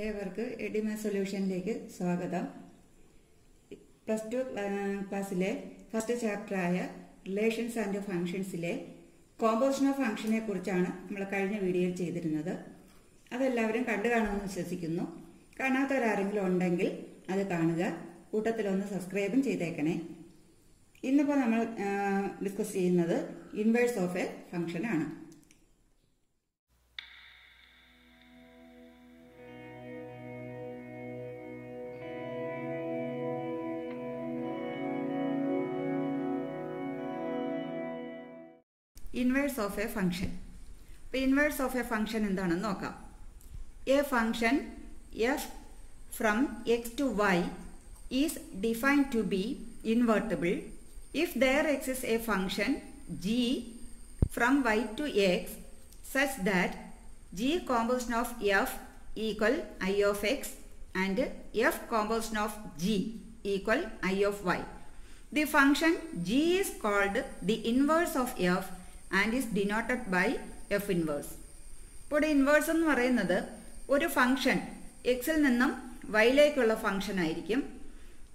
ഏവർക്ക് എഡിമ സൊല്യൂഷനിലേക്ക് സ്വാഗതം. പ്ലസ് ടു ക്ലാസ്സിലെ ഫസ്റ്റ് ചാപ്റ്ററായ റിലേഷൻസ് ആൻഡ് ഫങ്ഷൻസിലെ കോമ്പോസിഷൻ ഓഫ് ഫങ്ഷനെ കുറിച്ചാണ് നമ്മൾ കഴിഞ്ഞ വീഡിയോയിൽ ചെയ്തിരുന്നത്. അതെല്ലാവരും കണ്ടു കാണുമെന്ന് വിശ്വസിക്കുന്നു. കാണാത്തവരാരെങ്കിലും ഉണ്ടെങ്കിൽ അത് കാണുക. കൂട്ടത്തിലൊന്ന് സബ്സ്ക്രൈബും ചെയ്തേക്കണേ. ഇന്നിപ്പോൾ നമ്മൾ ഡിസ്കസ് ചെയ്യുന്നത് inverse of a function inverse of a function അപ്പോൾ ഇൻവേഴ്സ് ഓഫ് എ ഫംഗ്ഷൻ എന്താണെന്ന് നോക്കാം. A function f from x to y is defined to be invertible if there exists a function g from y to x such that g composition of f equal I of x and f composition of g equal I of y the function g is called the inverse of f and is denoted by f inverse ഇപ്പോൾ ഇവിടെ inverse എന്ന് പറയുന്നത് ഒരു function എക്സിൽ നിന്നും വൈയിലേക്കുള്ള function ആയിരിക്കും.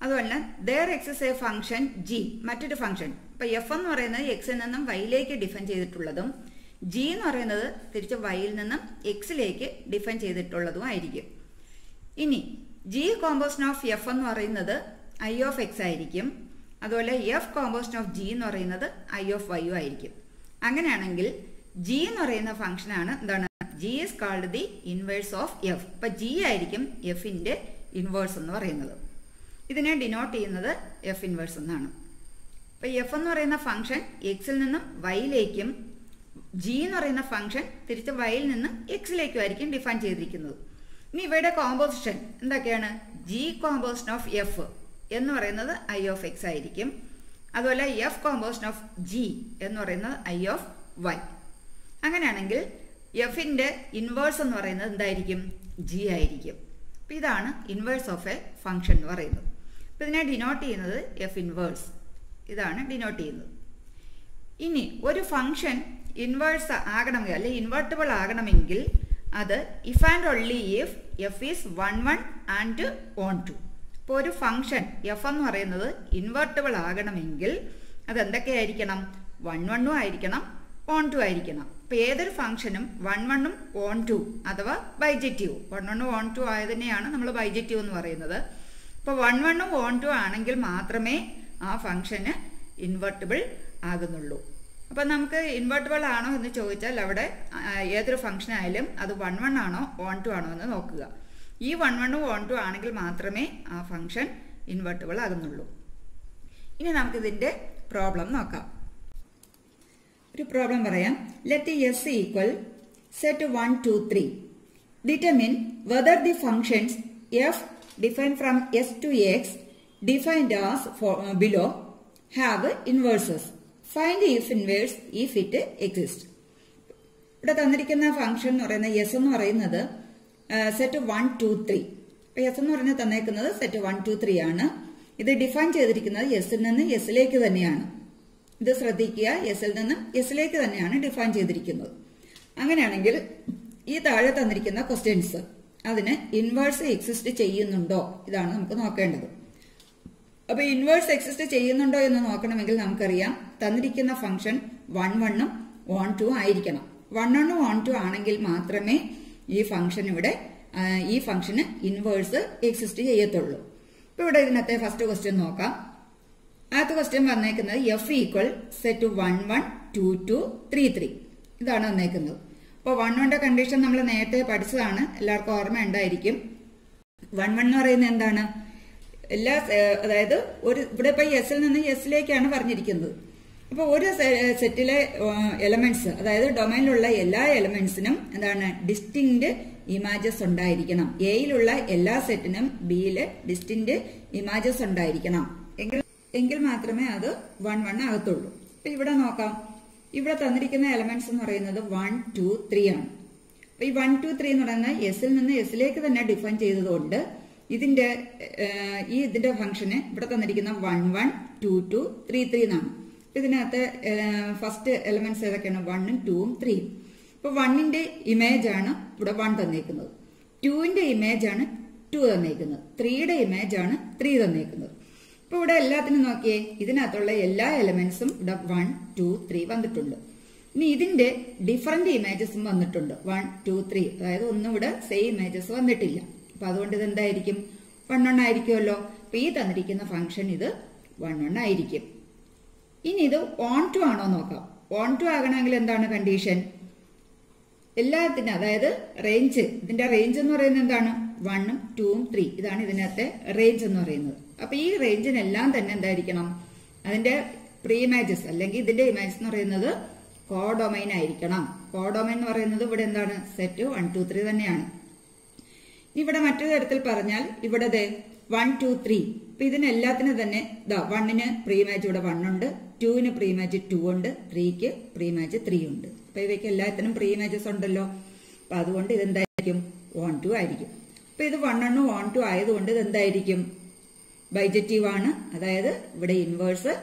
അതുപോലെ there exists a function g മറ്റൊരു ഫംഗ്ഷൻ ഇപ്പൊ എഫ് എന്ന് പറയുന്നത് എക്സിൽ നിന്നും വൈയിലേക്ക് ഡിഫൈൻ ചെയ്തിട്ടുള്ളതും ജി എന്ന് പറയുന്നത് തിരിച്ച് വൈയിൽ നിന്നും എക്സിലേക്ക് ഡിഫൈൻ ചെയ്തിട്ടുള്ളതും ആയിരിക്കും. ഇനി ജി കോമ്പോസിഷൻ ഓഫ് എഫ് എന്ന് പറയുന്നത് ഐ ഓഫ് എക്സ് ആയിരിക്കും. അതുപോലെ എഫ് കോമ്പോസിഷൻ ഓഫ് ജി എന്ന് പറയുന്നത് ഐ ഓഫ് വൈ ആയിരിക്കും. അങ്ങനെയാണെങ്കിൽ ജി എന്ന് പറയുന്ന ഫംഗ്ഷൻ ആണ് എന്താണ്? G is called the inverse of f ഇപ്പൊ ജി ആയിരിക്കും എഫിന്റെ ഇൻവേഴ്സ് എന്ന് പറയുന്നത്. ഇതിനെ ഡിനോട്ട് ചെയ്യുന്നത് എഫ് ഇൻവേഴ്സ് എന്നാണ്. ഇപ്പൊ എഫ് എന്ന് പറയുന്ന ഫംഗ്ഷൻ എക്സിൽ നിന്നും വൈയിലേക്കും ജി എന്ന് പറയുന്ന ഫംഗ്ഷൻ തിരിച്ച് വൈയിൽ നിന്നും എക്സിലേക്കും ആയിരിക്കും ഡിഫൈൻ ചെയ്തിരിക്കുന്നത്. ഇനി ഇവയുടെ കോമ്പോസിഷൻ എന്തൊക്കെയാണ്? ജി കോമ്പോസിഷൻ ഓഫ് എഫ് എന്ന് പറയുന്നത് ഐ ഓഫ് എക്സ് ആയിരിക്കും. അതുപോലെ എഫ് കോമ്പോസിഷൻ ഓഫ് ജി എന്ന് പറയുന്നത് ഐ ഓഫ് വൈ അങ്ങനെയാണെങ്കിൽ എഫിന്റെ ഇൻവേഴ്സ് എന്ന് പറയുന്നത് എന്തായിരിക്കും? ജി ആയിരിക്കും. അപ്പം ഇതാണ് ഇൻവേഴ്സ് ഓഫ് എ ഫംഗ്ഷൻ എന്ന് പറയുന്നത്. അപ്പം ഇതിനെ ഡിനോട്ട് ചെയ്യുന്നത് എഫ് ഇൻവേഴ്സ് ഇതാണ് ഡിനോട്ട് ചെയ്യുന്നത്. ഇനി ഒരു ഫംഗ്ഷൻ ഇൻവേഴ്സ് ആകണമെങ്കിൽ അല്ലെ ഇൻവേർട്ടബിൾ ആകണമെങ്കിൽ അത് if and only if F is one one and onto ഇപ്പോൾ ഒരു ഫംഗ്ഷൻ എഫ് എന്ന് പറയുന്നത് ഇൻവേർട്ടബിൾ ആകണമെങ്കിൽ അതെന്തൊക്കെയായിരിക്കണം? വൺ വണ്ണും ആയിരിക്കണം ഓൺ ടു ആയിരിക്കണം. ഇപ്പം ഏതൊരു ഫംഗ്ഷനും വൺ വണ്ണും ഓൺ ടു അഥവാ ബൈജറ്റീവ് വൺ വണ്ണും ഓൺ ടു ആയതിനെയാണ് നമ്മൾ ബൈജറ്റീവ് എന്ന് പറയുന്നത്. ഇപ്പോൾ വൺ വണ്ണും ഓൺ ടു ആണെങ്കിൽ മാത്രമേ ആ ഫംഗ്ഷന് ഇൻവേർട്ടബിൾ ആകുന്നുള്ളൂ. അപ്പം നമുക്ക് ഇൻവേർട്ടബിൾ ആണോ എന്ന് ചോദിച്ചാൽ അവിടെ ഏതൊരു ഫംഗ്ഷൻ ആയാലും അത് വൺ വൺ ആണോ ഓൺ ടു ആണോ എന്ന് നോക്കുക. ഈ വൺ വണ്ണും വൺ ടു ആണെങ്കിൽ മാത്രമേ ആ ഫംഗ്ഷൻ ഇൻവെർട്ടബിൾ ആകുന്നുള്ളൂ. ഇനി നമുക്കിതിന്റെ പ്രോബ്ലം നോക്കാം. ഒരു പ്രോബ്ലം പറയാം. Let S equal set one two three determine whether the functions F define from S to X defined as below have inverses find if inverse if it exist ഇവിടെ തന്നിരിക്കുന്ന function എന്ന് പറയുന്നത് S എന്ന് പറയുന്നത് set one two three അപ്പൊ S എന്ന് പറയുന്നത് തന്നേക്കുന്നത് സെറ്റ് വൺ ടു ത്രീ ആണ്. ഇത് ഡിഫൈൻ ചെയ്തിരിക്കുന്നത് എസിൽ നിന്ന് എസിലേക്ക് തന്നെയാണ്. ഇത് ശ്രദ്ധിക്കുക എസിൽ നിന്നും എസിലേക്ക് തന്നെയാണ് ഡിഫൈൻ ചെയ്തിരിക്കുന്നത്. അങ്ങനെയാണെങ്കിൽ ഈ താഴെ തന്നിരിക്കുന്ന ക്വസ്റ്റ്യൻസ് അതിന് ഇൻവേഴ്സ് എക്സിസ്റ്റ് ചെയ്യുന്നുണ്ടോ? ഇതാണ് നമുക്ക് നോക്കേണ്ടത്. അപ്പൊ ഇൻവേഴ്സ് എക്സിസ്റ്റ് ചെയ്യുന്നുണ്ടോ എന്ന് നോക്കണമെങ്കിൽ നമുക്കറിയാം. തന്നിരിക്കുന്ന ഫംഗ്ഷൻ വൺ വണ്ണും ഓൺ ടു ആയിരിക്കണം. വൺ വണ്ണും ഓൺ ടു ആണെങ്കിൽ മാത്രമേ ഈ ഫംഗ്ഷൻ ഇവിടെ ഈ ഫംഗ്ഷന് ഇൻവേഴ്സ് എക്സിസ്റ്റ് ചെയ്യത്തുള്ളൂ. ഇപ്പൊ ഇവിടെ ഇതിനകത്തെ ഫസ്റ്റ് ക്വസ്റ്റ്യൻ നോക്കാം. ആദ്യത്തെ ക്വസ്റ്റ്യൻ വന്നേക്കുന്നത് F equal set one one two two three three ഇതാണ് വന്നേക്കുന്നത്. അപ്പോൾ വൺ വണ്ണിന്റെ കണ്ടീഷൻ നമ്മൾ നേരത്തെ പഠിച്ചതാണ്. എല്ലാവർക്കും ഓർമ്മ ഉണ്ടായിരിക്കും. വൺ വൺ എന്ന് പറയുന്നത് എന്താണ്? എല്ലാ അതായത് ഒരു ഇവിടെ ഇപ്പൊ എസിൽ നിന്ന് എസിലേക്കാണ് പറഞ്ഞിരിക്കുന്നത്. അപ്പൊ ഒരു സെറ്റിലെ എലമെന്റ്സ് അതായത് ഡൊമൈനിലുള്ള എല്ലാ എലമെന്റ്സിനും എന്താണ് ഡിസ്റ്റിങ്റ്റ് ഇമാജസ് ഉണ്ടായിരിക്കണം. എയിലുള്ള എല്ലാ സെറ്റിനും ബിയിൽ ഡിസ്റ്റിങ്റ്റ് ഇമാജസ് ഉണ്ടായിരിക്കണം. എങ്കിൽ എങ്കിൽ മാത്രമേ അത് വൺ വൺ ആകത്തുള്ളൂ. അപ്പൊ ഇവിടെ നോക്കാം. ഇവിടെ തന്നിരിക്കുന്ന എലമെന്റ്സ് എന്ന് പറയുന്നത് വൺ ടു ത്രീ ആണ്. അപ്പൊ ഈ വൺ ടു ത്രീ എന്ന് പറയുന്നത് എസിൽ നിന്ന് എസിലേക്ക് തന്നെ ഡിഫൈൻ ചെയ്തതുകൊണ്ട് ഇതിന്റെ ഈ ഇതിന്റെ ഫംഗ്ഷന് ഇവിടെ തന്നിരിക്കുന്ന one one two two three three എന്നാണ്. ഇതിനകത്ത് ഫസ്റ്റ് എലമെന്റ്സ് ഏതൊക്കെയാണ്? വണ്ണും ടൂവും ത്രീയും ഇപ്പൊ വണ്ണിന്റെ ഇമേജ് ആണ് ഇവിടെ വൺ തന്നേക്കുന്നത് ടുവിന്റെ ഇമേജ് ആണ് ടു തന്നേക്കുന്നത് ത്രീയുടെ ഇമേജ് ആണ് ത്രീ തന്നേക്കുന്നത് ഇപ്പൊ ഇവിടെ എല്ലാത്തിനും നോക്കിയേ ഇതിനകത്തുള്ള എല്ലാ എലമെന്റ്സും ഇവിടെ വൺ ടു ത്രീ വന്നിട്ടുണ്ട്. ഇനി ഇതിന്റെ ഡിഫറെന്റ് ഇമേജസും വന്നിട്ടുണ്ട്. വൺ ടു ത്രീ അതായത് ഒന്നും ഇവിടെ സെയിം ഇമേജസ് വന്നിട്ടില്ല. അപ്പൊ അതുകൊണ്ട് ഇത് എന്തായിരിക്കും വൺ ആയിരിക്കുമല്ലോ. അപ്പൊ ഈ തന്നിരിക്കുന്ന ഫംഗ്ഷൻ ഇത് വൺ ആയിരിക്കും. ഇനി ഇത് ഓൺ ടു ആണോ നോക്കാം. ഓൺ ടു ആകണമെങ്കിൽ എന്താണ് കണ്ടീഷൻ എല്ലാത്തിനും അതായത് റേഞ്ച് ഇതിന്റെ റേഞ്ച് എന്ന് പറയുന്നത് എന്താണ്? വണ്ണും ടൂവും ത്രീ ഇതാണ് ഇതിനകത്തെ റേഞ്ച് എന്ന് പറയുന്നത്. അപ്പൊ ഈ റേഞ്ചിനെല്ലാം തന്നെ എന്തായിരിക്കണം? അതിന്റെ പ്രീ ഇമാജസ് അല്ലെങ്കിൽ ഇതിന്റെ ഇമാജസ് എന്ന് പറയുന്നത് കോഡൊമൈൻ ആയിരിക്കണം. കോഡൊമൈൻ എന്ന് പറയുന്നത് ഇവിടെ എന്താണ്? സെറ്റ് വൺ ടു ത്രീ തന്നെയാണ്. ഇവിടെ മറ്റൊരു തരത്തിൽ പറഞ്ഞാൽ ഇവിടെ വൺ ടു ത്രീ ഇപ്പൊ ഇതിനെല്ലാത്തിനും തന്നെ ഇതാ വണ്ണിന് പ്രീ മാച്ച് ഇവിടെ വൺ ഉണ്ട് ടുവിന് പ്രീ മാച്ച് ടു ഉണ്ട് ത്രീക്ക് പ്രീ മാച്ച് ത്രീ ഉണ്ട്. അപ്പൊ ഇവയ്ക്ക് എല്ലാത്തിനും പ്രീ മാച്ചസ് ഉണ്ടല്ലോ. അപ്പൊ അതുകൊണ്ട് ഇതെന്തായിരിക്കും? വൺ ടു ആയിരിക്കും. അപ്പൊ ഇത് വൺ എണ്ണും വൺ ടു ആയതുകൊണ്ട് ഇത് എന്തായിരിക്കും ബൈജറ്റീവ് ആണ്. അതായത് ഇവിടെ ഇൻവേഴ്സ്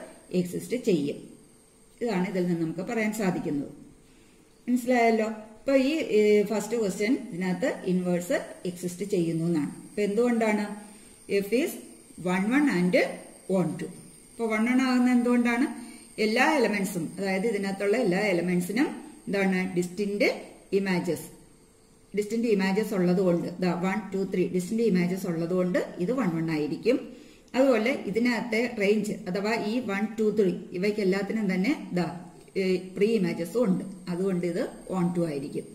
എക്സിസ്റ്റ് ചെയ്യും. ഇതാണ് ഇതിൽ നിന്ന് നമുക്ക് പറയാൻ സാധിക്കുന്നത്. മനസ്സിലായല്ലോ? ഇപ്പൊ ഈ ഫസ്റ്റ് ക്വസ്റ്റ്യൻ ഇതിനകത്ത് ഇൻവേഴ്സ് എക്സിസ്റ്റ് ചെയ്യുന്നു എന്നാണ്. അപ്പൊ എന്തുകൊണ്ടാണ്? F is one one and one to അപ്പൊ വൺ വൺ ആകുന്ന എന്തുകൊണ്ടാണ്? എല്ലാ എലമെന്റ്സും അതായത് ഇതിനകത്തുള്ള എല്ലാ എലമെന്റ്സിനും എന്താണ്? ഡിസ്റ്റിന്റ് ഇമാജസ് ഡിസ്റ്റിന്റ് ഇമാജസ് ഉള്ളത് കൊണ്ട് one two three distinct images ഉള്ളത് കൊണ്ട് ഇത് വൺ വൺ ആയിരിക്കും. അതുപോലെ ഇതിനകത്തെ റേഞ്ച് അഥവാ ഈ വൺ ടു ത്രീ ഇവയ്ക്ക് എല്ലാത്തിനും തന്നെ ദാ പ്രീ ഇമാജസും ഉണ്ട്. അതുകൊണ്ട് ഇത് ഓൺ ടു ആയിരിക്കും.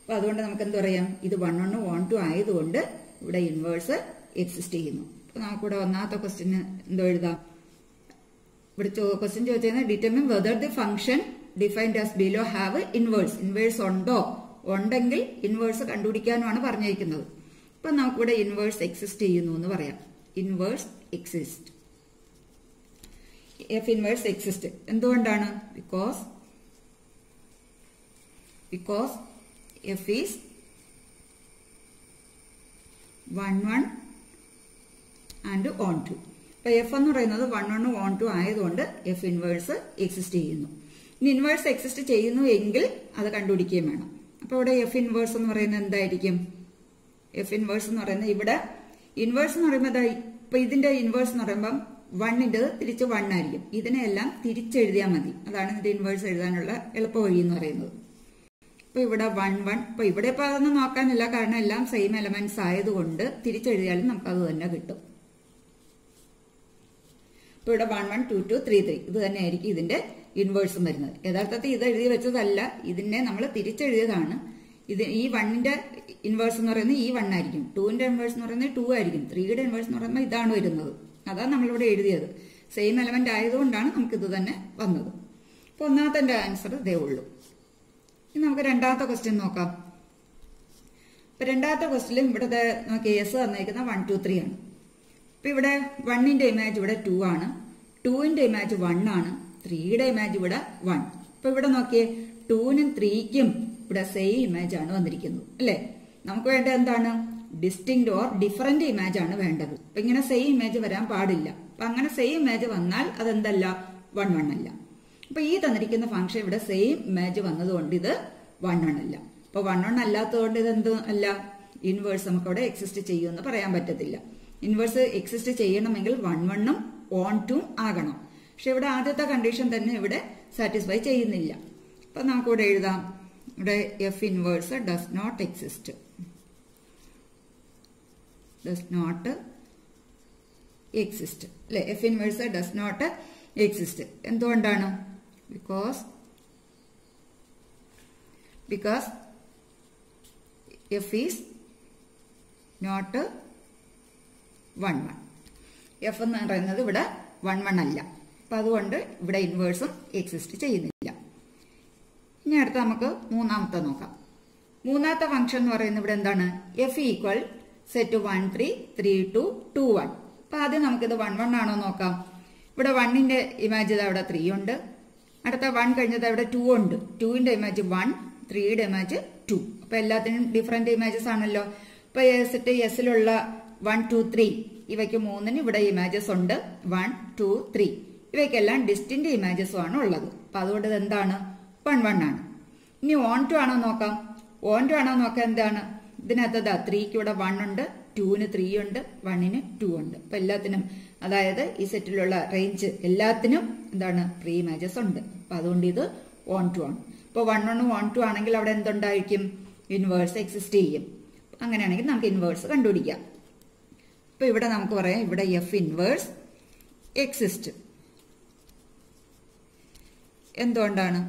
അപ്പൊ അതുകൊണ്ട് നമുക്ക് എന്ത് പറയാം? ഇത് വൺ വൺ വൺ ടു ആയതുകൊണ്ട് ഇവിടെ ഇൻവേഴ്സ് എക്സിസ്റ്റ് ചെയ്യുന്നു. നമുക്കിവിടെ ഒന്നാമത്തെ ക്വസ്റ്റിന് എന്തോ എഴുതാം. ഇവിടെ ക്വസ്റ്റ്യൻ ചോദിച്ചത് determine whether the function defined as below have inverse inverse ഉണ്ടോ? ഉണ്ടെങ്കിൽ ഇൻവേഴ്സ് കണ്ടുപിടിക്കാനുമാണ് പറഞ്ഞിരിക്കുന്നത്. ഇപ്പൊ നമുക്കിവിടെ ഇൻവേഴ്സ് എക്സിസ്റ്റ് ചെയ്യുന്നു എന്ന് പറയാം. Inverse exist F inverse exist എന്തുകൊണ്ടാണ്? Because because F is one one and onto ഇപ്പൊ എഫ് എന്ന് പറയുന്നത് വൺ വൺ ഓൺ ടു ആയതുകൊണ്ട് എഫ് ഇൻവേഴ്സ് എക്സിസ്റ്റ് ചെയ്യുന്നു. ഇനി ഇൻവേഴ്സ് എക്സിസ്റ്റ് ചെയ്യുന്നു എങ്കിൽ അത് കണ്ടുപിടിക്കുകയും വേണം. അപ്പൊ ഇവിടെ എഫ് ഇൻവേഴ്സ് എന്ന് പറയുന്നത് എന്തായിരിക്കും? എഫ് ഇൻവേഴ്സ് എന്ന് പറയുന്നത് ഇവിടെ ഇൻവേഴ്സ് എന്ന് പറയുമ്പോൾ ഇപ്പൊ ഇതിന്റെ ഇൻവേഴ്സ് എന്ന് പറയുമ്പം വണ്ണിന്റെ തിരിച്ച് വൺ ആയിരിക്കും. ഇതിനെല്ലാം തിരിച്ചെഴുതിയാൽ മതി. അതാണ് ഇതിന്റെ ഇൻവേഴ്സ് എഴുതാനുള്ള എളുപ്പ വഴി എന്ന് പറയുന്നത്. ഇപ്പൊ ഇവിടെ വൺ വൺ ഇപ്പൊ ഇവിടെ ഇപ്പൊ അതൊന്നും നോക്കാനില്ല. കാരണം എല്ലാം സെയിം എലമെന്റ്സ് ആയതുകൊണ്ട് തിരിച്ചെഴുതിയാലും നമുക്ക് അത് തന്നെ കിട്ടും. ഇപ്പൊ ഇവിടെ one one two two three three ഇത് തന്നെയായിരിക്കും ഇതിന്റെ ഇൻവേഴ്സും വരുന്നത്. യഥാർത്ഥത്തിൽ ഇത് എഴുതി വെച്ചതല്ല. ഇതിനെ നമ്മൾ തിരിച്ചെഴുതിയതാണ്. ഇത് ഈ വണ്ണിന്റെ ഇൻവേഴ്സ് എന്ന് പറയുന്നത് ഈ വൺ ആയിരിക്കും. ടുവിന്റെ ഇൻവേഴ്സ് എന്ന് പറയുന്നത് ടു ആയിരിക്കും. ത്രീയുടെ ഇൻവേഴ്സ് എന്ന് പറയുമ്പോൾ ഇതാണ് വരുന്നത്. അതാണ് നമ്മളിവിടെ എഴുതിയത്. സെയിം എലമെന്റ് ആയതുകൊണ്ടാണ് നമുക്ക് ഇത് തന്നെ വന്നത്. അപ്പൊ ഒന്നാമത്തെ ആൻസർ ഇതേ ഉള്ളൂ. ഇനി നമുക്ക് രണ്ടാമത്തെ ക്വസ്റ്റ്യൻ നോക്കാം. ഇപ്പൊ രണ്ടാമത്തെ ക്വസ്റ്റ്യൻ ഇവിടുത്തെ നമുക്ക് എസ് തന്നിരിക്കുന്ന വൺ ടു ത്രീ ആണ്. ഇപ്പൊ ഇവിടെ വണ്ണിന്റെ ഇമേജ് ഇവിടെ ടു ആണ്. ടുവിന്റെ ഇമേജ് വൺ ആണ്. ത്രീയുടെ ഇമേജ് ഇവിടെ വൺ ഇപ്പൊ ഇവിടെ നോക്കിയേ ടൂവിനും ത്രീക്കും ഇവിടെ സെയിം ഇമേജ് ആണ് വന്നിരിക്കുന്നത്. അല്ലേ? നമുക്ക് വേണ്ടത് എന്താണ്? ഡിസ്റ്റിങ് ഓർ ഡിഫറെന്റ് ഇമേജ് ആണ് വേണ്ടത്. അപ്പൊ ഇങ്ങനെ സെയിം ഇമേജ് വരാൻ പാടില്ല. അപ്പൊ അങ്ങനെ സെയിം ഇമേജ് വന്നാൽ അതെന്തല്ല? വൺ വൺ അല്ല. അപ്പൊ ഈ തന്നിരിക്കുന്ന ഫംഗ്ഷൻ ഇവിടെ സെയിം ഇമേജ് വന്നതുകൊണ്ട് ഇത് വൺ വൺ അല്ല. അപ്പോൾ വൺ വൺ അല്ലാത്തതുകൊണ്ട് ഇത് എന്ത് അല്ല? ഇൻവേഴ്സ് നമുക്ക് അവിടെ എക്സിസ്റ്റ് ചെയ്യുമെന്ന് പറയാൻ പറ്റത്തില്ല. ഇൻവേഴ്സ് എക്സിസ്റ്റ് ചെയ്യണമെങ്കിൽ വൺ വണ്ണും ഓൺ ടു ആകണം. പക്ഷെ ഇവിടെ ആദ്യത്തെ കണ്ടീഷൻ തന്നെ ഇവിടെ സാറ്റിസ്ഫൈ ചെയ്യുന്നില്ല. അപ്പൊ നമുക്കിവിടെ എഴുതാം. ഇവിടെ F inverse does not exist does not exist അല്ലെ? F inverse does not exist എന്തുകൊണ്ടാണ്? Because because F is not one one. F എന്ന് പറയുന്നത് ഇവിടെ വൺ വൺ അല്ല. അപ്പൊ അതുകൊണ്ട് ഇവിടെ ഇൻവേഴ്സും എക്സിസ്റ്റ് ചെയ്യുന്നില്ല. ഇനി അടുത്ത നമുക്ക് മൂന്നാമത്തെ നോക്കാം. മൂന്നാമത്തെ ഫംഗ്ഷൻ എന്ന് പറയുന്നത് ഇവിടെ എന്താണ്? F equal set one three three two two one അപ്പൊ ആദ്യം നമുക്കിത് വൺ വൺ ആണോ നോക്കാം. ഇവിടെ വണ്ണിന്റെ ഇമേജ് അവിടെ ത്രീ ഉണ്ട്. അടുത്ത വൺ കഴിഞ്ഞത് അവിടെ ടു ഉണ്ട്. ടുവിന്റെ ഇമേജ് വൺ ത്രീയുടെ ഇമേജ് ടു അപ്പൊ എല്ലാത്തിനും ഡിഫറെന്റ് ഇമേജസ് ആണല്ലോ. ഇപ്പൊ സെറ്റ് എസിലുള്ള വൺ ടു ത്രീ ഇവയ്ക്ക് മൂന്നിന് ഇവിടെ ഇമേജസ് ഉണ്ട്. വൺ ടു ത്രീ ഇവയ്ക്കെല്ലാം ഡിസ്റ്റിന്റ് ഇമേജസും ആണ് ഉള്ളത്. അപ്പൊ അതുകൊണ്ട് ഇത് എന്താണ് വൺ വൺ ആണ്. ഇനി ഓൺ ടു ആണോ നോക്കാം? ഓൺ ടു ആണോ നോക്കാം? എന്താണ്? ഇതിനകത്ത് ത്രീക്ക് ഇവിടെ വൺ ഉണ്ട്. ടുവിന് ത്രീ ഉണ്ട്. വണ്ണിന് ടു ഉണ്ട്. അപ്പൊ എല്ലാത്തിനും അതായത് ഈ സെറ്റിലുള്ള റേഞ്ച് എല്ലാത്തിനും എന്താണ്? പ്രീ ഇമേജസ് ഉണ്ട്. അപ്പൊ അതുകൊണ്ട് ഇത് ഓൺ ടു ആണ്. ഇപ്പൊ വൺ വൺ ഓൺ ടു ആണെങ്കിൽ അവിടെ എന്തുണ്ടായിരിക്കും? ഇൻവേഴ്സ് എക്സിസ്റ്റ് ചെയ്യും. അങ്ങനെയാണെങ്കിൽ നമുക്ക് ഇൻവേഴ്സ് കണ്ടുപിടിക്കാം. അപ്പൊ ഇവിടെ നമുക്ക് പറയാം ഇവിടെ എഫ് ഇൻവേഴ്സ് എക്സിസ്റ്റ് എന്തുകൊണ്ടാണ്?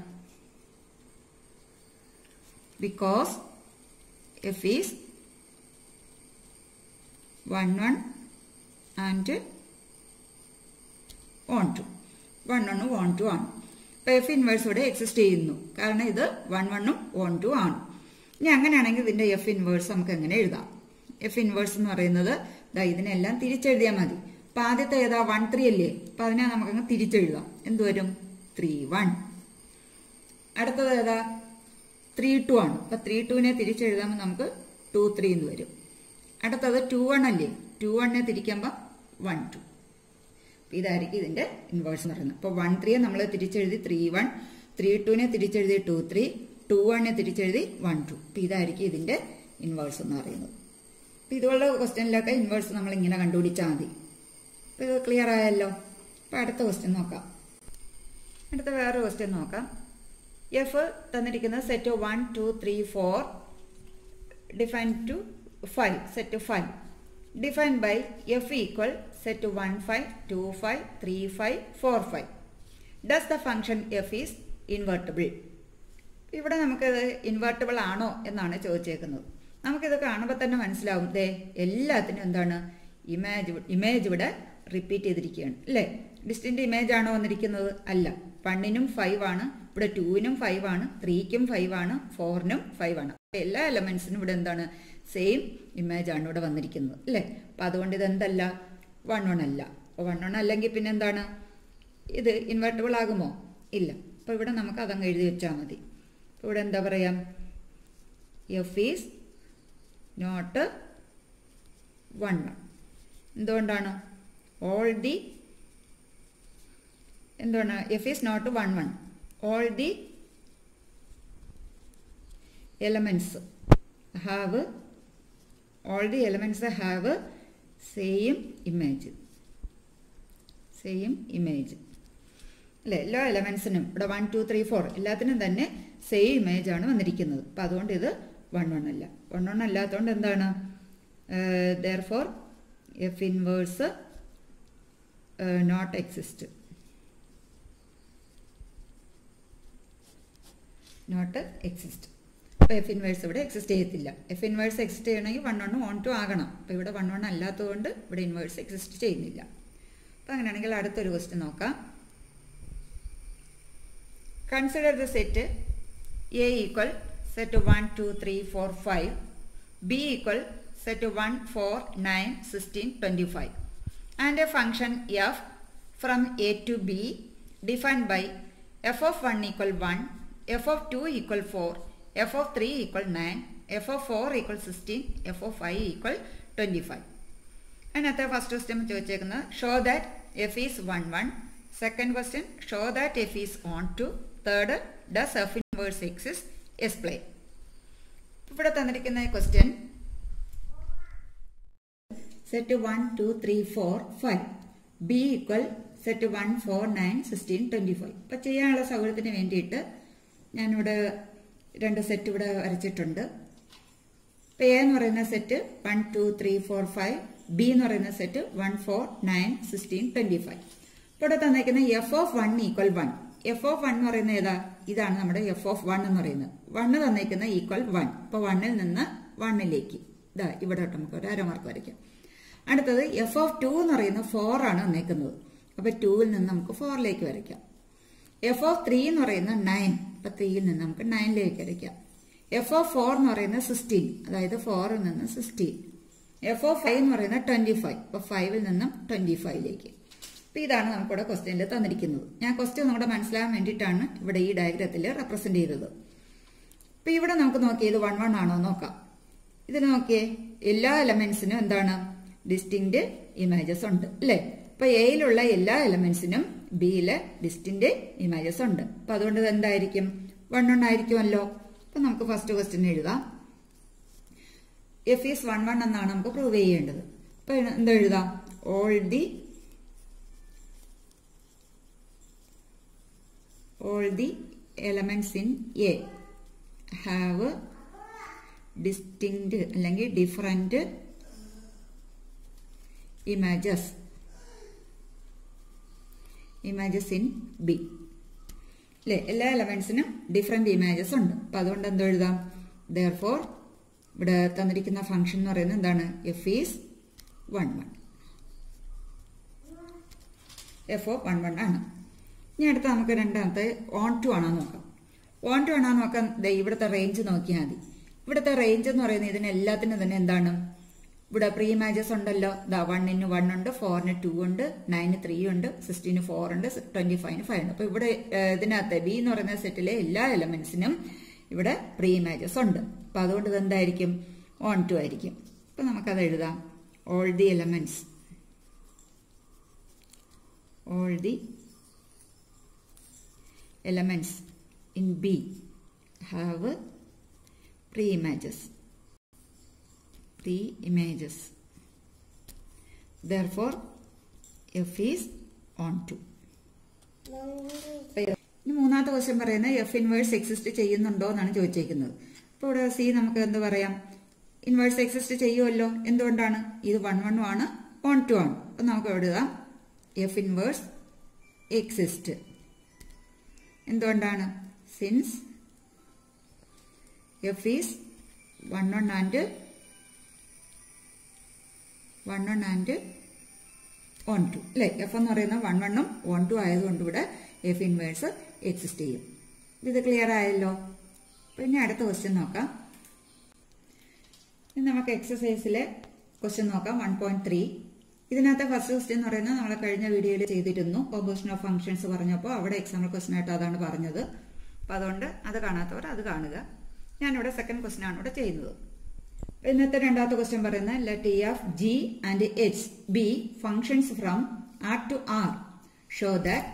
Because F is one one and onto one വണ്ണും വോൺ ടു ആണ്. ഇപ്പൊ എഫ് ഇൻവേഴ്സ് ഇവിടെ എക്സിസ്റ്റ് ചെയ്യുന്നു. കാരണം ഇത് വൺ വണ്ണും വോൺ ടു ആണ്. ഇനി അങ്ങനെയാണെങ്കിൽ ഇതിന്റെ എഫ് ഇൻവേഴ്സ് നമുക്ക് എങ്ങനെ എഴുതാം? എഫ് ഇൻവേഴ്സ് എന്ന് പറയുന്നത് ദാ ഇതിനെല്ലാം തിരിച്ചെഴുതിയാൽ മതി. അപ്പൊ ആദ്യത്തെ ഏതാ? വൺ ത്രീ അല്ലേ? അപ്പൊ അതിനെ നമുക്കങ്ങ് തിരിച്ചെഴുതാം. എന്ത് വരും? ത്രീ വൺ അടുത്തത് ഏതാ? ത്രീ ടു ആണ്. അപ്പൊ ത്രീ ടുവിനെ തിരിച്ചെഴുതാമ്പോൾ നമുക്ക് ടു ത്രീ എന്ന് വരും. അടുത്തത് ടു വൺ അല്ലേ? ടു വണ്ണിനെ തിരിക്കുമ്പോൾ വൺ ടു ഇതായിരിക്കും ഇതിന്റെ ഇൻവേഴ്സ് എന്ന് പറയുന്നത്. അപ്പോൾ വൺ ത്രീയെ നമ്മൾ തിരിച്ചെഴുതി ത്രീ വൺ ത്രീ ടുവിനെ തിരിച്ചെഴുതി ടു ത്രീ ടു വണ്ണിനെ തിരിച്ചെഴുതി വൺ ടു ഇതായിരിക്കും ഇതിന്റെ ഇൻവേഴ്സ് എന്ന് പറയുന്നത്. അപ്പം ഇതുപോലുള്ള ക്വസ്റ്റ്യനിലൊക്കെ ഇൻവേഴ്സ് നമ്മൾ ഇങ്ങനെ കണ്ടുപിടിച്ചാൽ മതി. അപ്പം ഇത് ക്ലിയർ ആയല്ലോ? അപ്പം അടുത്ത ക്വസ്റ്റ്യൻ നോക്കാം. അടുത്ത വേറൊരു ക്വസ്റ്റ്യൻ നോക്കാം. എഫ് തന്നിരിക്കുന്ന set one two three four define to five set five define by F equal set one five two five three five four five does the function F is invertible ഇവിടെ നമുക്കത് invertible ആണോ എന്നാണ് ചോദിച്ചേക്കുന്നത്. നമുക്കിത് കാണുമ്പോൾ തന്നെ മനസ്സിലാവും. ദേ എല്ലാത്തിനും എന്താണ്? ഇമേജ് ഇമേജ് ഇവിടെ റിപ്പീറ്റ് ചെയ്തിരിക്കുകയാണ്. അല്ലേ? ഡിസ്റ്റിന്റ് ഇമേജ് ആണോ വന്നിരിക്കുന്നത്? അല്ല. വണ്ണിനും ഫൈവ് ആണ്. ഇവിടെ ടൂവിനും ഫൈവ് ആണ്. ത്രീക്കും ഫൈവ് ആണ്. ഫോറിനും ഫൈവ് ആണ്. എല്ലാ എലമെൻസിനും ഇവിടെ എന്താണ്? സെയിം ഇമേജ് ആണ് ഇവിടെ വന്നിരിക്കുന്നത്. അല്ലേ? അപ്പം അതുകൊണ്ട് ഇത് എന്തല്ല വൺ വൺ അല്ല. അപ്പോൾ വൺ വൺ അല്ലെങ്കിൽ പിന്നെ എന്താണ്? ഇത് ഇൻവെർട്ടബിൾ ആകുമോ? ഇല്ല. അപ്പോൾ ഇവിടെ നമുക്ക് അതങ്ങ് എഴുതി വെച്ചാൽ മതി. ഇവിടെ എന്താ പറയാം? F is not one one എന്തുകൊണ്ടാണ്? ഓൾ ദി എന്താണ് F is not one one all the elements have all the elements have same image same image അല്ലേ? എല്ലാ എലമെൻസിനും ഇവിടെ വൺ ടു ത്രീ ഫോർ എല്ലാത്തിനും തന്നെ സെയിം ഇമേജ് ആണ് വന്നിരിക്കുന്നത്. അപ്പം അതുകൊണ്ട് ഇത് വൺ വൺ അല്ല. വൺ അല്ലാത്തതുകൊണ്ട് എന്താണ്? Therefore F inverse not exist not exist അപ്പോൾ എഫ് ഇൻവേഴ്സ് ഇവിടെ എക്സിസ്റ്റ് ചെയ്യത്തില്ല. എഫ് ഇൻവേഴ്സ് എക്സിസ്റ്റ് ചെയ്യണമെങ്കിൽ വൺ വൺ ഓൺ ടു ആകണം. അപ്പോൾ ഇവിടെ വൺ വൺ അല്ലാത്തതുകൊണ്ട് ഇവിടെ ഇൻവേഴ്സ് എക്സിസ്റ്റ് ചെയ്യുന്നില്ല. അപ്പോൾ അങ്ങനെയാണെങ്കിൽ അടുത്തൊരു ക്വസ്റ്റ്യൻ നോക്കാം. Consider the set A equal set one two three four five B equal set one four nine sixteen twenty five and a function F from A to B defined by F of one equal one F of two equal four F of three equal nine F of four equal sixteen F of five equal twenty five അതിനകത്ത് first question ചോദിച്ചേക്കുന്നത് show that F is one one second question show that F is onto third does F inverse exist explain ഇവിടെ തന്നിരിക്കുന്ന question set one two three four five B equal set one four nine sixteen twenty five ഇപ്പം ചെയ്യാനുള്ള സൗകര്യത്തിന് വേണ്ടിയിട്ട് ഞാനിവിടെ രണ്ട് set ഇവിടെ വരച്ചിട്ടുണ്ട്. ഇപ്പം എ എന്ന് പറയുന്ന set one two three four five B എന്ന് പറയുന്ന set one four nine sixteen twenty five ഇപ്പോൾ ഇവിടെ തന്നേക്കുന്ന F of one equal one F of one എന്ന് പറയുന്നത് ഏതാ? ഇതാണ് നമ്മുടെ എഫ് ഓഫ് വൺ എന്ന് പറയുന്നത്. വണ്ണ് തന്നേക്കുന്ന ഈക്വൽ വൺ ഇപ്പോൾ വണ്ണിൽ നിന്ന് വണ്ണിലേക്ക് ഇതാ ഇവിടെ നമുക്ക് ഒരു അര മാർക്ക് വരയ്ക്കാം. അടുത്തത് എഫ് ഓഫ് ടു എന്ന് പറയുന്നത് ഫോർ ആണ് തന്നേക്കുന്നത് അപ്പോൾ ടൂവിൽ നിന്ന് നമുക്ക് ഫോറിലേക്ക് വരയ്ക്കാം. എഫ് ഓഫ് ത്രീ എന്ന് പറയുന്നത് നയൻ അപ്പോൾ ത്രീയിൽ നിന്ന് നമുക്ക് നയനിലേക്ക് വരയ്ക്കാം. എഫ് ഓഫ് ഫോർ എന്ന് പറയുന്നത് സിക്സ്റ്റീൻ അതായത് ഫോറിൽ നിന്ന് സിക്സ്റ്റീൻ എഫ് ഓഫ് ഫൈവ് എന്ന് പറയുന്നത് ട്വന്റി ഫൈവ് അപ്പോൾ ഫൈവിൽ നിന്നും ട്വന്റി ഫൈവിലേക്ക് അപ്പോൾ ഇതാണ് നമുക്കിവിടെ ക്വസ്റ്റ്യനിൽ തന്നിരിക്കുന്നത്. ഞാൻ ക്വസ്റ്റ്യൻ നമ്മുടെ മനസ്സിലാകാൻ വേണ്ടിയിട്ടാണ് ഇവിടെ ഈ ഡയഗ്രത്തിൽ റെപ്രസെന്റ് ചെയ്തത്. അപ്പോൾ ഇവിടെ നമുക്ക് നോക്കിയത് വൺ വൺ ആണോ നോക്കാം. ഇതിൽ നോക്കിയേ എല്ലാ എലമെന്റ്സിനും എന്താണ്? ഡിസ്റ്റിങ്റ്റ് ഇമേജസ് ഉണ്ട് അല്ലേ? അപ്പൊ എയിലുള്ള എല്ലാ എലമെന്റ്സിനും ബിയിലെ ഡിസ്റ്റിന്റ് ഇമേജസ് ഉണ്ട്. അപ്പൊ അതുകൊണ്ട് എന്തായിരിക്കും? വൺ വൺ ആയിരിക്കുമല്ലോ. അപ്പൊ നമുക്ക് ഫസ്റ്റ് ക്വസ്റ്റ്യൻ എഴുതാം. എഫ് ഈസ് വൺ വൺ എന്നാണ് നമുക്ക് പ്രൂവ് ചെയ്യേണ്ടത്. അപ്പൊ എന്താ എഴുതാം? All the all the elements in A have distinct അല്ലെങ്കിൽ different images images in B അല്ലെ എല്ലാ എലമെന്റ്സിനും ഡിഫറെന്റ് ഇമേജസ് ഉണ്ട്. അപ്പൊ അതുകൊണ്ട് എന്തോ എഴുതാം? ദർ ഫോർ ഇവിടെ തന്നിരിക്കുന്ന ഫംഗ്ഷൻ എന്ന് പറയുന്നത് എന്താണ്? F is one one F O one one ആണ്. ഇനി അടുത്ത നമുക്ക് രണ്ടാമത്തെ ഓൺ ടു ആണോ നോക്കാം. ഓൺ ടു ആണോ നോക്കാം. ദേ ഇവിടുത്തെ റേഞ്ച് നോക്കിയാൽ മതി. ഇവിടുത്തെ റേഞ്ച് എന്ന് പറയുന്നത് ഇതിന് എല്ലാത്തിനും തന്നെ എന്താണ്? ഇവിടെ പ്രീ മാച്ചസ് ഉണ്ടല്ലോ. ദാ വണ്ണിന് വൺ ഉണ്ട് ഫോറിന് ടു ഉണ്ട് നയന് ത്രീ ഉണ്ട് സിക്സ്റ്റീന് ഫോർ ഉണ്ട് ട്വന്റി ഫൈവിന് ഫൈവ് ഉണ്ട്. അപ്പൊ ഇവിടെ ഇതിനകത്ത് ബി എന്ന് പറയുന്ന സെറ്റിലെ എല്ലാ എലമെന്റ്സിനും ഇവിടെ പ്രീ മാച്ചസ് ഉണ്ട്. അപ്പൊ അതുകൊണ്ട് എന്തായിരിക്കും? ഓൺ ടു ആയിരിക്കും. അപ്പൊ നമുക്കത് എഴുതാം. All the elements all the elements in B have pre-images. Pre-images. Therefore, F is on to. ഇനി മൂന്നാമത്തെ ക്വസ്റ്റ്യൻ പറയുന്നത് എഫ് ഇൻവേഴ്സ് എക്സിസ്റ്റ് ചെയ്യുന്നുണ്ടോ എന്നാണ് ചോദിച്ചേക്കുന്നത്. അപ്പോൾ ഇവിടെ സി നമുക്ക് എന്ത് പറയാം? ഇൻവേഴ്സ് എക്സിസ്റ്റ് ചെയ്യുമല്ലോ എന്തുകൊണ്ടാണ്? ഇത് വൺ വൺ ആണ് ഓൺ ടു ആണ് അപ്പം നമുക്ക് എഴുതാം? എഫ് ഇൻവേഴ്സ് എക്സിസ്റ്റ് എന്തുകൊണ്ടാണ്? Since F is one one and one one and onto അല്ലെ? എഫ് എന്ന് പറയുന്നത് വൺ വണ്ണും ഓൺ ടു ആയതുകൊണ്ട് ഇവിടെ എഫ് ഇൻവേഴ്സ് എക്സിസ്റ്റ് ചെയ്യും. ഇത് ക്ലിയർ ആയല്ലോ? പിന്നെ അടുത്ത ക്വസ്റ്റ്യൻ നോക്കാം. ഇനി നമുക്ക് എക്സസൈസിലെ ക്വസ്റ്റ്യൻ നോക്കാം. വൺ പോയിന്റ് ത്രീ ഇതിനകത്തെ ഫസ്റ്റ് ക്വസ്റ്റ്യൻ എന്ന് പറയുന്നത് നമ്മൾ കഴിഞ്ഞ വീഡിയോയിൽ ചെയ്തിരുന്നു. കോമ്പോസിഷൻ ഓഫ് ഫംഗ്ഷൻസ് പറഞ്ഞപ്പോൾ അവിടെ എക്സാമ്പിൾ ക്വസ്റ്റ്യൻ ആയിട്ട് അതാണ് പറഞ്ഞത്. അപ്പം അതുകൊണ്ട് അത് കാണാത്തവർ അത് കാണുക. ഞാനിവിടെ സെക്കൻഡ് ക്വസ്റ്റ്യൻ ആണ് ഇവിടെ ചെയ്യുന്നത്. ഇന്നത്തെ രണ്ടാമത്തെ ക്വസ്റ്റ്യൻ പറയുന്നത് let E of G and H be functions from R to R show that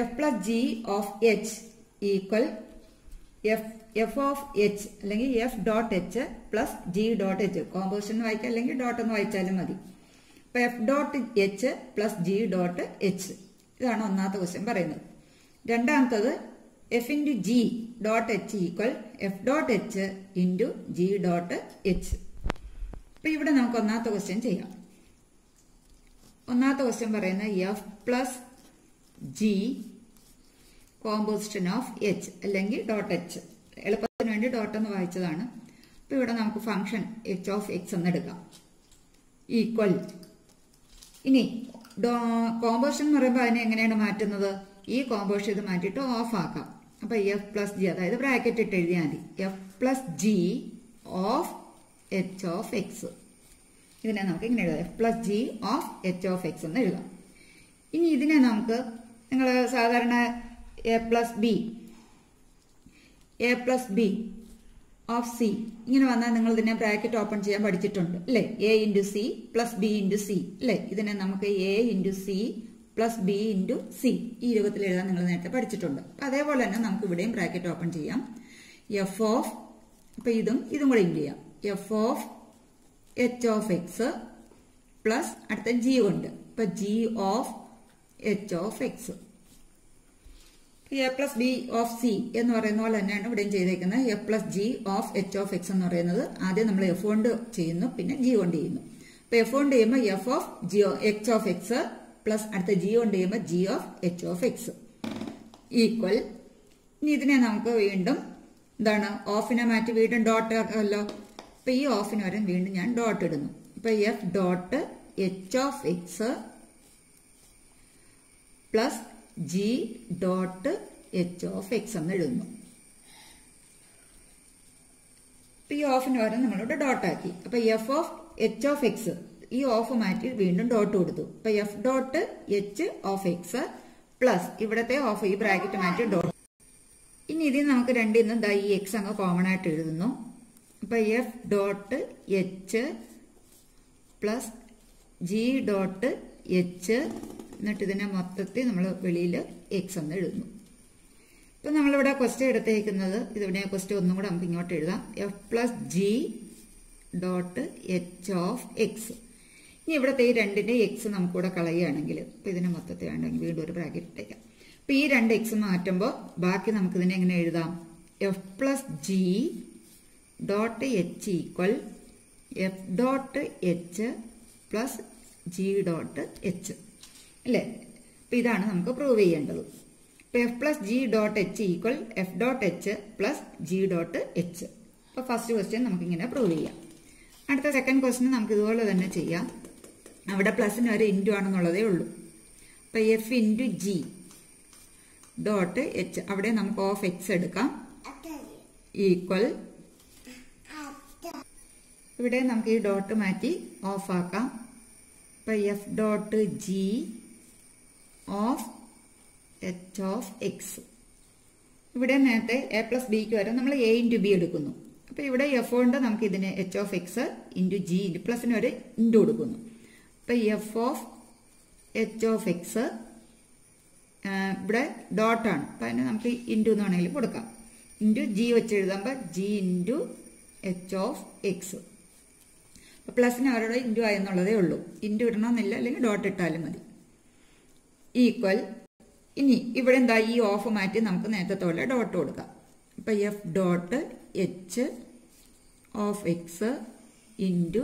F plus G of H equal F of H അല്ലെങ്കിൽ F dot H plus G dot H composition വായിക്കാം അല്ലെങ്കിൽ dot എന്ന് വായിച്ചാലും മതി. അപ്പൊ F dot H plus G dot H ഇതാണ് ഒന്നാമത്തെ question പറയുന്നത്. രണ്ടാമത്തത് F into G dot H equal F dot H into G dot H അപ്പൊ ഇവിടെ നമുക്ക് ഒന്നാമത്തെ ക്വസ്റ്റ്യൻ ചെയ്യാം. ഒന്നാമത്തെ ക്വസ്റ്റ്യൻ പറയുന്നത് F plus G composition of H അല്ലെങ്കിൽ ഡോട്ട് എച്ച് എളുപ്പത്തിന് വേണ്ടി ഡോട്ട് എന്ന് വായിച്ചതാണ്. അപ്പൊ ഇവിടെ നമുക്ക് ഫംഗ്ഷൻ എച്ച് ഓഫ് എക്സ് എന്ന് എടുക്കാം. ഈക്വൽ ഇനി കോമ്പോഷൻ എന്ന് പറയുമ്പോൾ അതിനെ എങ്ങനെയാണ് മാറ്റുന്നത്? ഈ കോമ്പോഷൻ ഇത് മാറ്റിയിട്ട് ഓഫ് ആക്കാം. അപ്പൊ എഫ് പ്ലസ് ജി അതായത് ബ്രാക്കറ്റ് ഇട്ട് എഴുതിയാൽ മതി. F plus G of H of X ഇതിനെ നമുക്ക് ഇങ്ങനെ എഴുതാം. F plus G of H of X എന്ന് എഴുതാം. ഇനി ഇതിനെ നമുക്ക് നിങ്ങൾ സാധാരണ A plus B A plus B of C ഇങ്ങനെ വന്നാൽ നിങ്ങൾ ഇതിനെ ബ്രാക്കറ്റ് ഓപ്പൺ ചെയ്യാൻ പഠിച്ചിട്ടുണ്ട് അല്ലേ? A into C plus B into C അല്ലേ? ഇതിനെ നമുക്ക് A into C plus B into C ഈ രൂപത്തിൽ എഴുതാൻ നിങ്ങൾ നേരത്തെ പഠിച്ചിട്ടുണ്ട്. അപ്പൊ അതേപോലെ തന്നെ നമുക്ക് ഇവിടെയും ബ്രാക്കറ്റ് ഓപ്പൺ ചെയ്യാം. എഫ് ഓഫ് അപ്പൊ ഇതും ഇതും കൂടെ ഇന്റു ചെയ്യാം. F of H of X plus അടുത്ത ജി ഉണ്ട് ഇപ്പൊ G of H of X A plus B of C എന്ന് പറയുന്ന പോലെ തന്നെയാണ് ഇവിടെയും ചെയ്തേക്കുന്നത്. A plus G of H of X എന്ന് പറയുന്നത് ആദ്യം നമ്മൾ എഫ് കൊണ്ട് ചെയ്യുന്നു പിന്നെ ജി കൊണ്ട് ചെയ്യുന്നു. അപ്പൊ എഫ് കൊണ്ട് ചെയ്യുമ്പോൾ F of G H of X plus അടുത്ത ജി കൊണ്ട് ചെയ്യുമ്പോൾ G of H of X equal ഇനി ഇതിനെ നമുക്ക് വീണ്ടും എന്താണ് ഓഫിനെ മാറ്റി വീണ്ടും ഡോട്ട് ആക്കാമല്ലോ അപ്പൊ ഈ ഓഫിന് വരെ വീണ്ടും ഞാൻ ഡോട്ട് ഇടുന്നു. ഇപ്പൊ F dot H of X plus G dot H of X എന്ന് എഴുതുന്നു. ഈ ഓഫിന് പകരം നമ്മളിവിടെ ഡോട്ടാക്കി അപ്പൊ F of H of X ഈ ഓഫ് മാറ്റി വീണ്ടും ഡോട്ട് കൊടുത്തു. അപ്പൊ F dot H of X plus ഇവിടത്തെ ഓഫ് ഈ ബ്രാക്കറ്റ് മാറ്റി ഡോട്ട് ഇനി ഇതിൽ നമുക്ക് രണ്ടിൽ നിന്നും ദാ ഈ എക്സ് അങ്ങ് കോമൺ ആയിട്ട് എഴുതുന്നു. അപ്പൊ F dot H plus G dot H എന്നിട്ട് ഇതിനെ മൊത്തത്തിൽ നമ്മൾ വെളിയിൽ എക്സ് എന്ന് എഴുതുന്നു. ഇപ്പം നമ്മളിവിടെ ക്വസ്റ്റ്യൻ എടുത്തേക്കുന്നത് ഇതിവിടെ ക്വസ്റ്റ്യൻ ഒന്നും കൂടെ നമുക്ക് ഇങ്ങോട്ട് എഴുതാം. F plus G dot H of X ഇനി ഇവിടുത്തെ ഈ രണ്ടിന്റെ എക്സ് നമുക്കിവിടെ കളയുകയാണെങ്കിൽ ഇപ്പം ഇതിനെ മൊത്തത്തിൽ വേണ്ടെങ്കിൽ വീണ്ടും ഒരു ബ്രാക്കറ്റ് ഇട്ടേക്കാം. അപ്പം ഈ രണ്ട് എക്സ് മാറ്റുമ്പോൾ ബാക്കി നമുക്ക് ഇതിനെ എങ്ങനെ എഴുതാം? F plus G dot H equal F dot H plus G dot H അല്ലേ? അപ്പൊ ഇതാണ് നമുക്ക് പ്രൂവ് ചെയ്യേണ്ടത്. ഇപ്പൊ F plus G dot H equal F dot H plus G dot H അപ്പൊ ഫസ്റ്റ് ക്വസ്റ്റ്യൻ നമുക്ക് ഇങ്ങനെ പ്രൂവ് ചെയ്യാം. അടുത്ത സെക്കൻഡ് ക്വസ്റ്റ്യൻ നമുക്ക് ഇതുപോലെ തന്നെ ചെയ്യാം. അവിടെ പ്ലസിന് ഒരു ഇന്റു ആണെന്നുള്ളതേ ഉള്ളൂ. അപ്പൊ F into G dot H അവിടെ നമുക്ക് ഓഫ് എക്സ് എടുക്കാം. ഈക്വൽ ഇവിടെ നമുക്ക് ഈ ഡോട്ട് മാറ്റി ഓഫ് ആക്കാം. ഇപ്പൊ F dot G of H of X ഇവിടെ നേരത്തെ എ പ്ലസ് ബിക്ക് വരെ നമ്മൾ എ ഇന്റു ബി എടുക്കുന്നു. അപ്പൊ ഇവിടെ എഫ് കൊണ്ട് നമുക്ക് ഇതിന് H of X into G into പ്ലസിന് ഒരു ഇന്റു കൊടുക്കുന്നു. അപ്പൊ F of H of X ഇവിടെ ഡോട്ടാണ് അപ്പൊ അതിന് നമുക്ക് ഇന്റു എന്ന് വേണമെങ്കിൽ കൊടുക്കാം. ഇന്റു ജി വെച്ച് എഴുതുമ്പോൾ G into H of X അപ്പൊ പ്ലസിന് അവരുടെ ഇന്റു ആയെന്നുള്ളതേ ഉള്ളൂ. ഇന്റു ഇടണമെന്നില്ല അല്ലെങ്കിൽ ഡോട്ട് ഇട്ടാലും മതി. ഈക്വൽ ഇനി ഇവിടെ എന്താ ഈ ഓഫ് മാറ്റി നമുക്ക് നേരത്തെ പോലെ ഡോട്ട് കൊടുക്കാം. അപ്പൊ F dot H of X into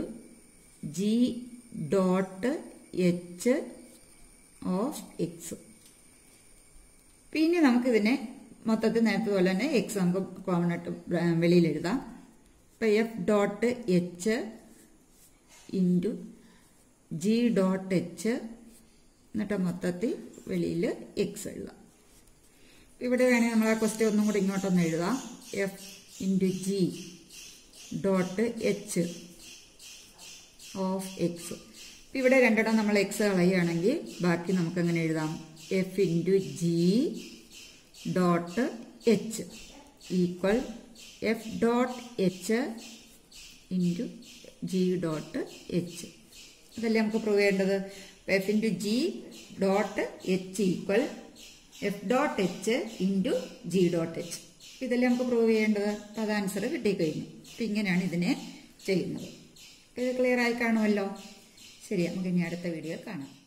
G dot H of X പിന്നെ നമുക്കിതിനെ മൊത്തത്തിൽ നേരത്തെ പോലെ തന്നെ എക്സ് നമുക്ക് കോമൺ ആയിട്ട് വെളിയിൽ എഴുതാം. ഇപ്പൊ F dot H into G dot H എന്നിട്ട് മൊത്തത്തിൽ വെളിയിൽ എക്സ് എഴുതാം ഇവിടെ വേണമെങ്കിൽ നമ്മൾ ആ ക്വസ്റ്റ്യൻ ഒന്നും കൂടി ഇങ്ങോട്ടൊന്ന് എഴുതാം. F into G dot H of X ഇവിടെ രണ്ടെണ്ണം നമ്മൾ എക്സ് കളയുകയാണെങ്കിൽ ബാക്കി നമുക്ക് എങ്ങനെ എഴുതാം? F into G dot H equal F dot H into G dot H അതല്ലേ നമുക്ക് പ്രൂവ് ചെയ്യേണ്ടത്? F into G dot H equal F dot H into G dot H ഇതല്ലേ നമുക്ക് പ്രൂവ് ചെയ്യേണ്ടത്? അപ്പോൾ അത് ആൻസർ കിട്ടിക്കഴിഞ്ഞു. അപ്പം ഇങ്ങനെയാണ് ഇതിനെ ചെയ്യുന്നത്. ഇത് ക്ലിയർ ആയി കാണുമല്ലോ? ശരി നമുക്ക് ഇനി അടുത്ത വീഡിയോ കാണാം.